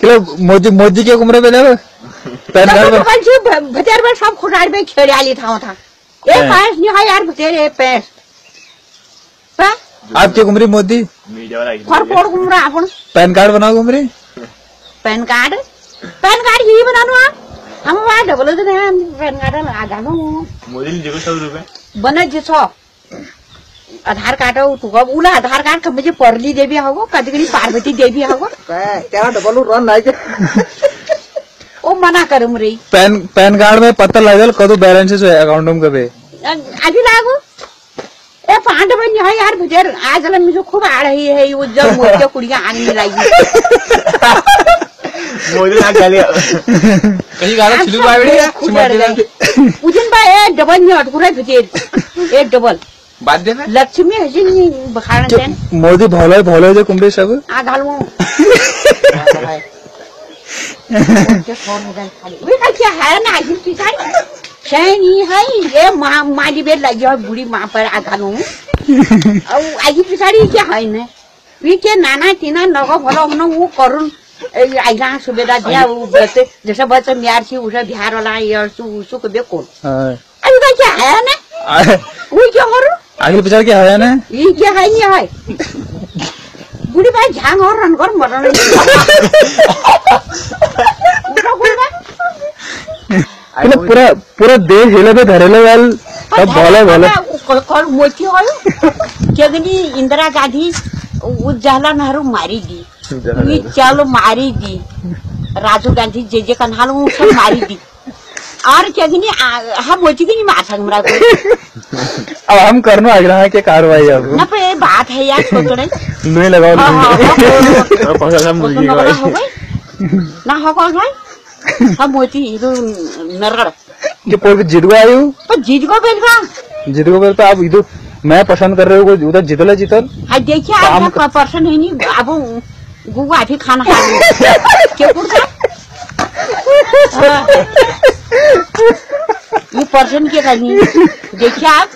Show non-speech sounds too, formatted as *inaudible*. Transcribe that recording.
Kilo Modi Modi के उम्र पे ले पैन कार्ड बना- मान्छे भतेर सब खुट्टाडमै खेडिहाली ठाउँ था ए ए। पाँच नि है यार भतेर ए पेस पा आपकी उम्र मोदी मीडिया वाला फरफोड गुम्रा आपण पैन कार्ड बनाओ उम्र पैन कार्ड पैन कार्ड यही बनानु आ हम वहाँ ढबल त पैन कार्ड आधानो मोदी ने देखो सौ रुपए बन जे छ आधार कार्ड हो तू आधार कार्ड कब जे परली देवी होगो कदी कदी पार्वती देवी होगो त्याला डबल रन नाही के? ओ मना करम रे। पैन पैन कार्ड में पता लगल कदू बैलेंस है अकाउंट में कभी आधी लागू। ए पांड बन है यार भजर आज ला मुझे खूब आ रही है वो जब मोतिया कुड़ियाँ आने लगी मोदी ना गाली कहीं गाना छिलू बाबड़ी उजन बा ए डबल नि अटकुरा भजर एक डबल बात लक्ष्मी हजिन नि बखाण मोदी भलो भलो जे कुंभे सब आ घालू *laughs* क्या है ना आज पिछाड़ी शैनी है ये माँ माली बेर लगी है बूढ़ी माँ पर आ घालू अब आगे पिछाड़ी क्या है ना? वे के नाना तीना नगो भलो हुन वो करुन आइला सुबेदा दिया वो बच्चे जैसे बच्चे म्यार छी उसे बिहार वाला ये सु उसको के बेकोन अभी का क्या है ना? *laughs* वो क्या करू आगे पिछड़ के आया ना? ये क्या है ये है? बुढ़ी भाई झांग और रन कर बुढ़ी भाई। पूरा पूरा देश हिले पे धरेले वाल सब भलो भलो। कौन मोती हो केगनी इंदिरा गांधी वो जवाहरलाल मारी दी ये चालो मारी दी राजीव गांधी जे जे कन्हाल वो सब मारी दी और केगनी हम मोती की नहीं मार सकते? अब हम करना आग्रह के कार्रवाई अब। ना पर बात है यार छोटड़े नहीं। लगाओ हाँ, हाँ, हाँ, ना हम मोती इदो नरगड़ के पर बेलवा जिडगो बेलवा अब इदो मैं पसंद कर रही हूँ उधर जितल है जितल देखिए है नहीं अब भी खाना खा *laughs* परसेंट के कहीं। देखिए आप